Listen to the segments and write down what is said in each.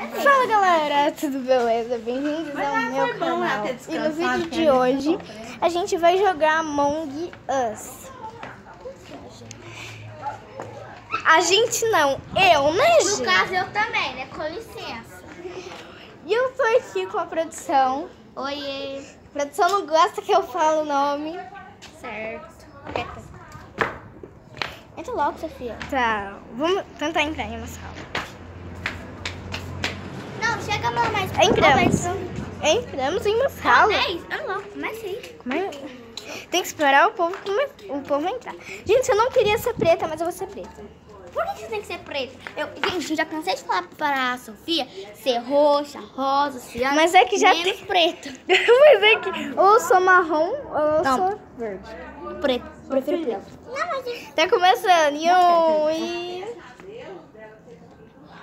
Fala galera, tudo beleza? Bem-vindos ao meu canal. E no vídeo de hoje a gente vai jogar Among Us. A gente não, eu, né, No caso, eu também, né? Com licença. E eu tô aqui com a produção. Oiê. A produção não gosta que eu falo o nome. Certo. Eita. Entra logo, Sofia. Tá, vamos tentar entrar em uma sala. Não, chega a mão mais. Entramos. Entramos em uma sala. Ah, não. Comecei. Como é? Tem que esperar o povo, come- o povo entrar. Gente, eu não queria ser preta, mas eu vou ser preta. Por que você tem que ser preta? Eu, gente, eu já cansei de falar para a Sofia ser roxa, rosa, ciana. Mas é que já menos tem- preta. mas é que ou sou marrom ou Não. sou verde. Preto. Prefiro preto. Não, mas Tá começando. E um, e...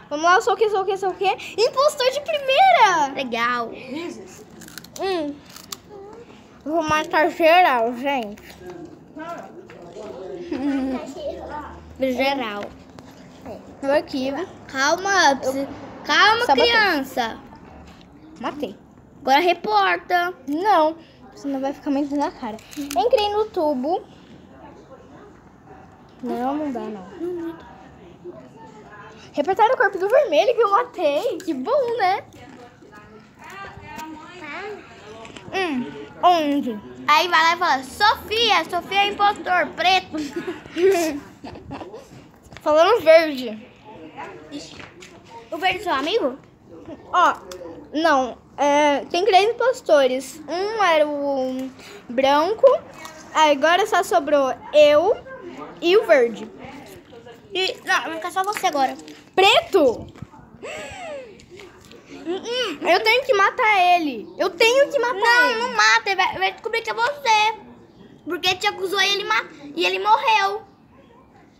Vamos lá, eu sou o que, sou o que, sou o que? Impostor de primeira! legal. Hum. Eu Vou matar geral, gente. Geral. No arquivo. Calma, precisa- calma, Só criança. Matei. Agora reporta. Não, senão vai ficar muito na cara. Entrei no tubo. Não, não dá, não. Reportaram o corpo do vermelho que eu matei. Que bom, né? Hum, onde? Aí vai lá e fala, Sofia, Sofia é impostor, preto. Falando verde. O verde é seu amigo? Ó, não. É, tem três impostores. Um era o branco. Agora só sobrou eu e o verde. E, não, vai ficar só você agora. Preto? Eu tenho que matar ele. Eu tenho que matar Não, ele. não mata, ele vai, vai descobrir que é você. Porque te acusou e ele, e ele morreu.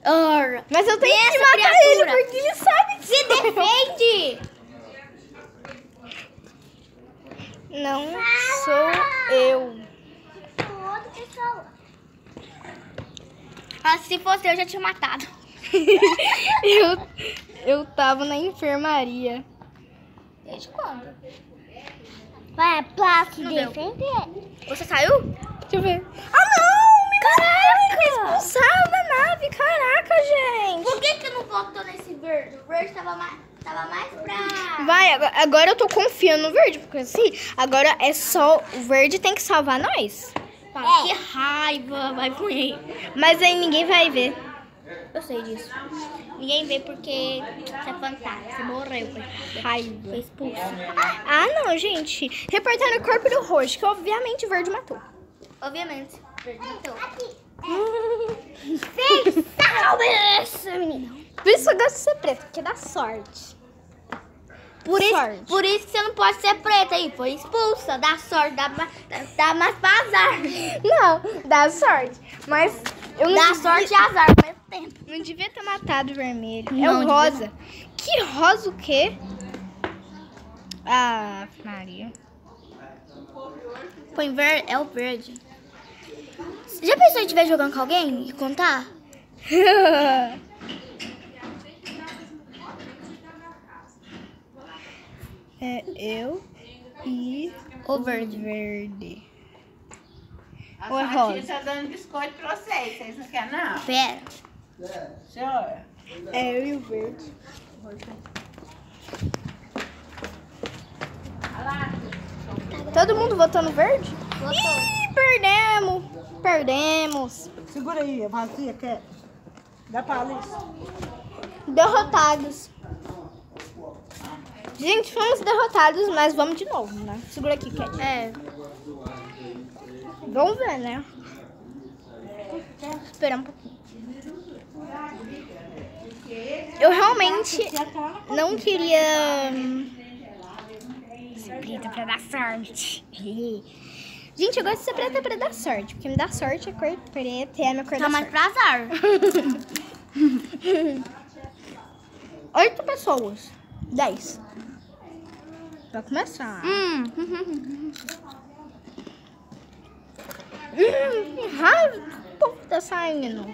Ora, Mas eu tenho que matar criatura. ele porque ele sabe que se defende. Não sou eu. Ah, se fosse eu, já tinha matado. eu. Eu tava na enfermaria. Desde quando? Vai, placa Não deu. defender. Você saiu? Deixa eu ver. Ah, não! Me Caraca! Expulsaram da nave. Caraca, gente. Por que que não votou nesse verde? O verde tava mais, tava mais pra... Vai, agora- eu tô confiando no verde, porque assim, agora é só. O verde tem que salvar nós. Fala, Que raiva, vai com ele. Mas aí ninguém vai ver. Eu sei disso. Ninguém vê porque você é fantasma. Você morreu. Foi, Raiva. foi expulso. Ah, não, gente. Reportaram o corpo do roxo, que obviamente o verde matou. Obviamente. Então, Salve essa, menina. Por isso eu gosto de ser preto, porque dá sorte. por, isso, por isso que você não pode ser preta aí. Foi expulsa. Dá sorte. Dá, dá, dá mais pra azar. Não, dá sorte. Mas eu não Dá devia- sorte e azar ao mesmo tempo. Não devia ter matado o vermelho. é Não, o devia rosa. Que rosa o quê? Ah, Maria. Põe verde. É o verde. Já pensou se estiver jogando com alguém e contar? é eu e O verde. verde. A é sua rosa? tia tá dando biscoito pra vocês. Vocês não querem, não? Pera. Senhora. É eu e o verde. Todo mundo votou no verde? Ih, perdemos. Perdemos. Segura aí, a vasilha, quer? Dá pra Alice. Derrotados. Gente, fomos derrotados, mas vamos de novo, né? Segura aqui, Cat. É. Vamos ver, né? Esperar um pouquinho. Eu realmente não queria hum, ser preta pra dar sorte. Gente, eu gosto de ser preta pra dar sorte, porque me dá sorte a cor preta e é a minha cor Tá da mais sorte. pra azar. Oito pessoas. Dez. Vai começar. hum. Raiva que o povo tá saindo.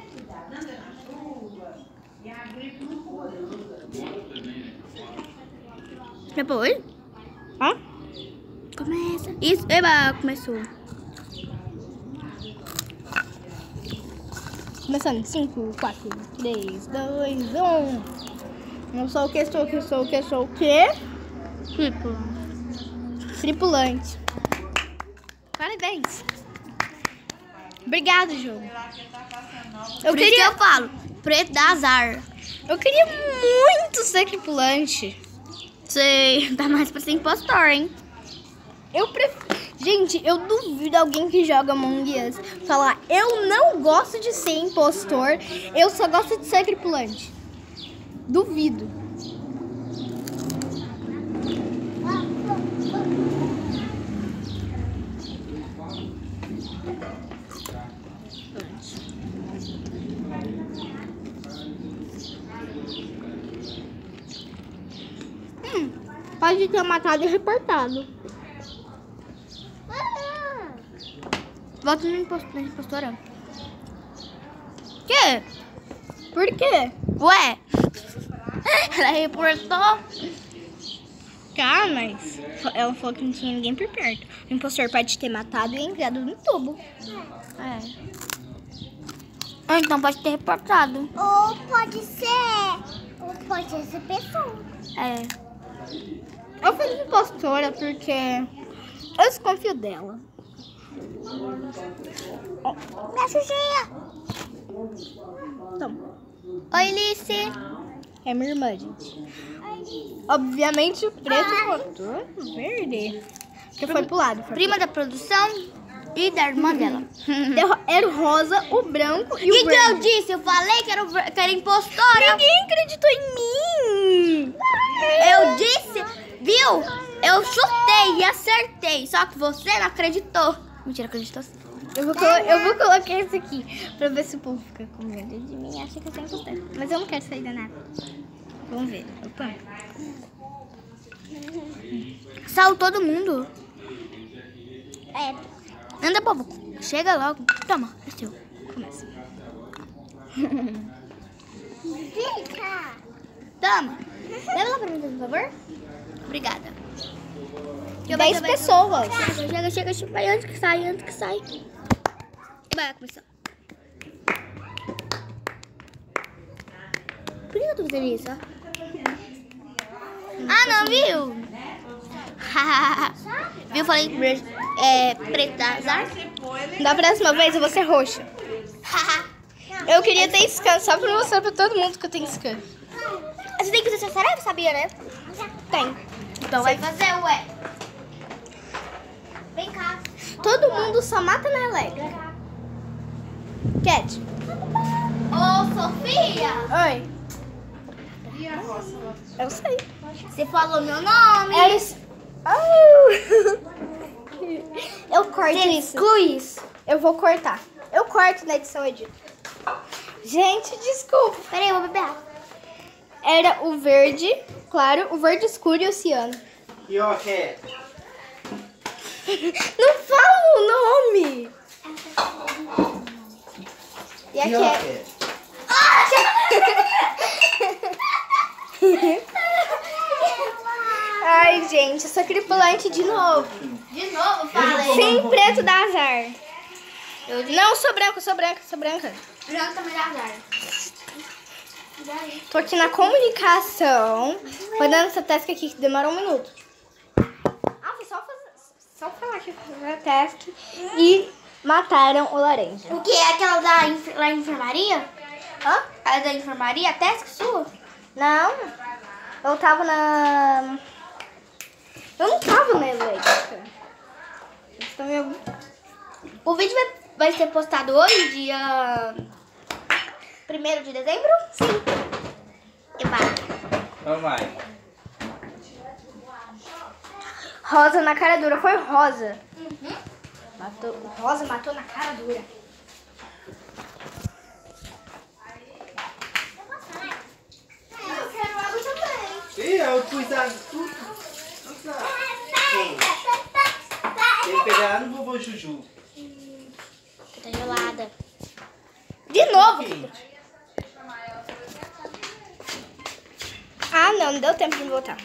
Depois? Ó. Começa. Isso, eba, começou. Começando. 5, 4, 3, 2, 1. Não sou o que, sou o que, sou o que, sou o que. Tipo. Tripulante. Parabéns. Obrigado, jogo. Eu queria, eu falo. Preto dá azar. eu queria muito ser tripulante. Sei. Dá mais pra ser impostor, hein? Eu prefiro. Gente, eu duvido alguém que joga Among Us falar: Eu não gosto de ser impostor, eu só gosto de ser tripulante. Duvido. Hum, pode ter matado e reportado. Volta no impostor, na impostora. Que? Por quê? Ué? Ela reportou. Tá, mas ela falou que não tinha ninguém por perto. O impostor pode ter matado e enviado no tubo. É. Então pode ter reportado. Ou pode ser. Ou pode ser pessoa. É. Eu fui impostora porque eu desconfio dela. Minha Xuxinha. Então, Oi, Lice. é minha irmã, gente. Obviamente o preto votou no verde. Porque foi pro lado. Foi Prima da produção e da irmã dela. pro- Era o rosa, o branco e o O que, verde. eu disse? Eu falei que era, o que era impostora. Ninguém acreditou em mim. Eu disse, viu? Eu chutei e acertei. Só que você não acreditou. Mentira, acreditou sim. Eu vou, eu vou colocar esse aqui pra ver se o povo fica com medo de mim acha que eu sou impostora. Mas eu não quero sair da nada. Vamos ver. Opa. Saiu todo mundo. É. Anda, bobo. Chega logo. Toma, é seu. Começa. Fica. Toma. Leva lá pra mim, por favor. Obrigada. Deixa eu ver, 10 deixa eu ver. pessoas. Chega, chega, chega, chega. Vai antes que sai, antes que sai. E vai começar. Por que eu tô fazendo isso? Ah, não, viu? viu? Falei é, preto da azar. Da próxima vez eu vou ser roxa. Eu queria ter scan só pra mostrar pra todo mundo que eu tenho scan. Você tem que fazer essa tarefa, sabia, né? Tem. Então vai fazer, ué. Vem cá. Todo mundo só mata na elétrica. Cat. Ô, Sofia. Oi. Eu sei. Você falou meu nome. Eles. Oh. Eu corto Você isso. exclui isso. Eu vou cortar. Eu corto na edição edito. Gente, desculpa. Peraí, eu vou beber água. Era o verde, claro, o verde escuro e o ciano. E ó, Cat. Não fala o nome! E a E ó, Cat? Cat. Ai, gente, eu sou tripulante de novo. De novo, falei. Sim, preto dá azar. Não, sou branca, sou branca, sou branca. Branco também dá azar. Tô aqui na comunicação, rodando essa task aqui que demora um minuto. Ah, foi só, fazer, só falar que fazer a task e mataram o laranja. O que? É aquela da enfer lá enfermaria? Hã? A da enfermaria? A task sua? Não, eu tava na... Eu não tava na elétrica. Me... O vídeo vai, vai ser postado hoje, dia 1 de dezembro? Sim. E vai. Então vai. Rosa na cara dura, foi rosa. Matou, rosa matou na cara dura. Eu quero água também. Ih, eu pus a tudo. Tem que pegar no vovô Juju. Tá gelada. De novo. Quente. Ah, não, não deu tempo de voltar.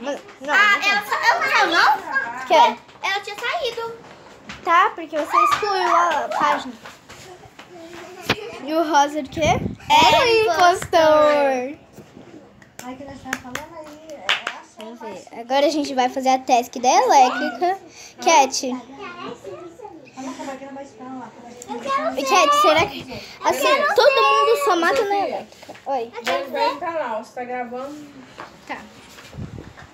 Mas- Não, Ah, não ela, sa- ela não saiu, não? Quer? Ela tinha saído. Tá, porque você excluiu a página. E o rosa de quê? Era o impostor. Aí que nós estamos falando aí, é. Vamos ver. Agora a gente vai fazer a task da elétrica. Cat, Vamos acabar aqui, não vai esperar lá. vai. Cat, será que... Assim, todo mundo só mata na elétrica. Oi. Vai pra lá, ó. Você tá gravando? Tá.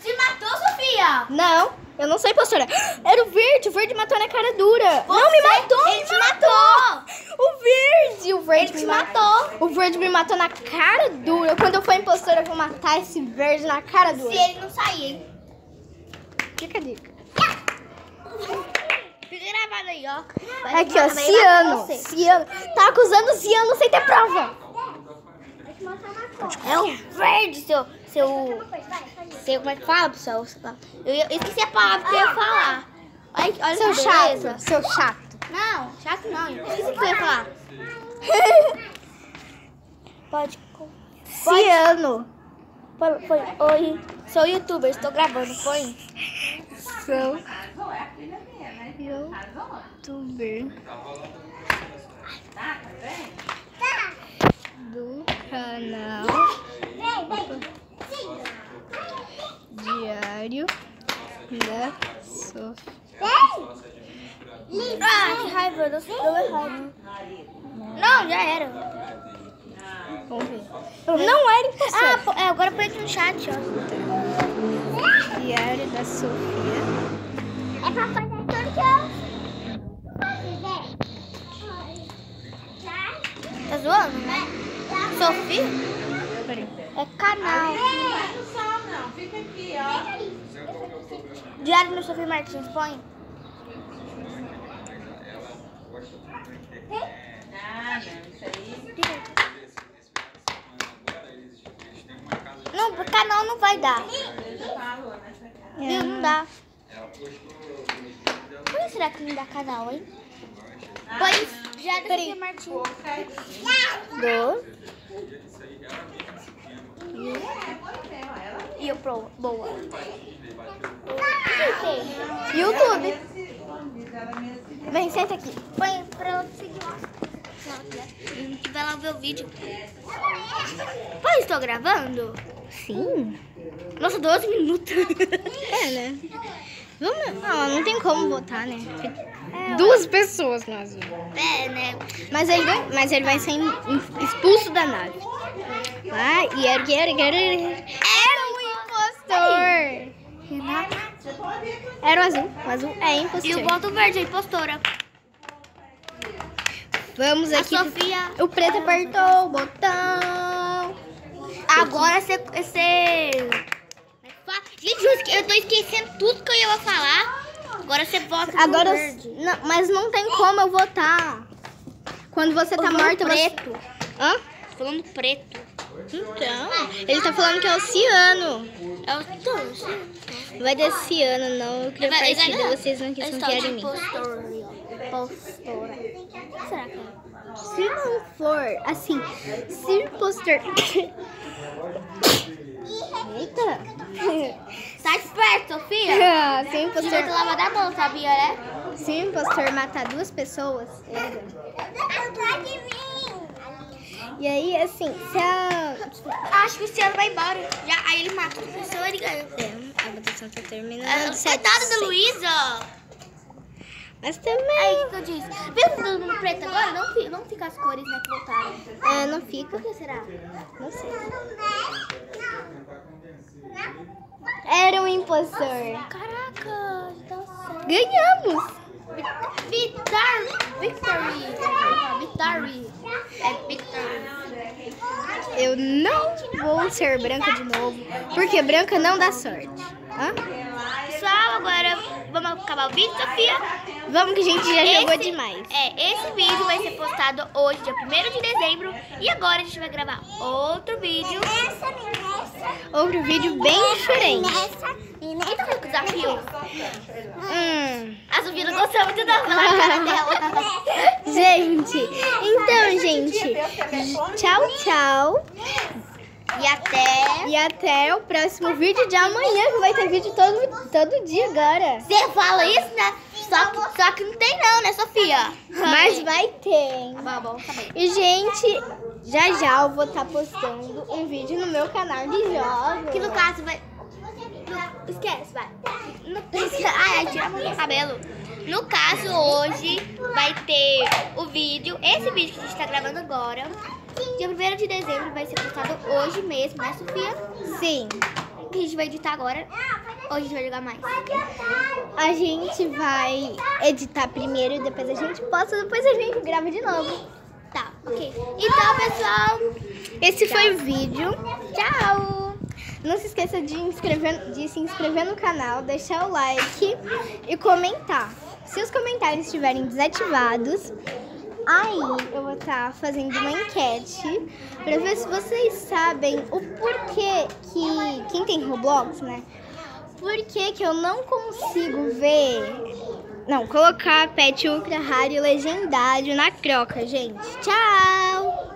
Se matou, Sofia? Não, eu não sou impostora. Era o verde, o verde matou na cara dura. não, me matou, Ele me te matou. O verde, o verde Ele me te matou. O verde me matou na cara dura. Quando eu for impostora, eu vou matar esse verde na cara dura. Se ele não sair, hein? Fica a dica. Fica gravado aí, ó. Vai- Aqui, ó, Ciano. Ciano. Tá acusando o Ciano sem ter prova. É o verde, seu. Seu. Seu. Como é que fala, pessoal? Eu, eu esqueci a palavra que eu ia falar. Olha, olha Seu chato, beleza. seu chato. Não, chato não. Eu esqueci o que eu ia falar. Pode. Ciano. Põe. Oi. Sou youtuber, estou gravando. Põe. Sou youtuber do canal Diário da Sofia. Ah, que raiva. Deu, deu errado. Não, já era. Vamos ver. Não era Ah, impossível. pô, é, agora põe aqui no chat, ó. Diário da Sofia. É pra fazer Tá zoando? Sofia? Peraí. É canal. Não só, não. Fica aqui, ó. Diário do Sofia Martins, põe. Não. Não, canal não vai dar. Viu? Não dá. Que será que não dá canal, hein? Põe Diário do Sofia Martins. Do E eu pro. Boa. YouTube. Vem, senta aqui. Põe pra ela seguir. Vai lá ver o vídeo. Pai, estou gravando? Sim. Nossa, 12 minutos. É, né? Vamos... Não, não tem como votar, né? Duas pessoas nós. É, né? Mas ele, mas ele vai ser expulso da nave. Vai, e era, era, era, era o impostor. Renata. Era o azul. O azul é E o impostor. voto verde, a impostora. Vamos A aqui. Sofia. O preto apertou o botão. Agora você. Gente, eu tô esquecendo tudo que eu ia falar. Agora você vota no Agora, verde. não, mas não tem como eu votar. Quando você tá morta, preto. você... Hã? Falando preto. Então, ele tá falando que é o ciano. É. Vai dar ciano, não. Eu queria Vai- vai partida, ganhar. vocês não quis confiar em mim. que será que é? Se não for, assim, se impostor... Eita! Sai de perto, Sofia. se o Você vai impostor, te lavar da mão, sabia, né? se o impostor matar duas pessoas, ele. E aí, assim, se a... Acho que o Ciano vai embora. Já, aí ele mata outra pessoa e ganha. É, a votação tá terminando. Ah, Coitada da Luísa. Mas também... Aí, o que eu disse? Viu todo mundo preto agora? Não, fi- não fica as cores, né, que voltaram. É, não fica. Por que será? Não sei. Era um impostor. Caraca, certo. Ganhamos! Vitar, Victory. Victory. É Victory. Eu não vou ser branca de novo, porque branca não dá sorte. Hã? Pessoal, agora vamos acabar o vídeo, Sofia? Vamos que a gente já jogou Esse- demais. É, esse vídeo vai ser postado hoje, dia 1 de dezembro. E agora a gente vai gravar outro vídeo. Nessa, nessa. Outro vídeo bem diferente. Nessa. E E tá com o desafio? Hum. A Sofia não gostou muito da cara dela. Gente, então, gente, tchau, tchau. E até. E até o próximo vídeo de amanhã, que vai ter vídeo todo, todo dia agora. Você fala isso, né? Só que, só que não tem não, né, Sofia? Mas vai ter. Tá bom, tá bem. E, gente, já já eu vou estar postando um vídeo no meu canal de jogos. Que no caso vai. Esquece, vai. No... Ai, ai, tira meu cabelo. No caso, hoje vai ter o vídeo, esse vídeo que a gente tá gravando agora. Dia 1 de dezembro vai ser postado hoje mesmo, né, Sofia? Sim, Que a gente vai editar agora. Ou a gente vai jogar mais? a gente vai editar primeiro, depois a gente posta, depois a gente grava de novo. Tá, ok. Então, pessoal, Esse foi o vídeo. Tchau! Não se esqueça de, inscrever, de se inscrever no canal, deixar o like e comentar. Se os comentários estiverem desativados, aí eu vou estar fazendo uma enquete para ver se vocês sabem o porquê que quem tem Roblox, né? Por que que eu não consigo ver não, colocar pet ultra raro e legendário na croca, gente. Tchau!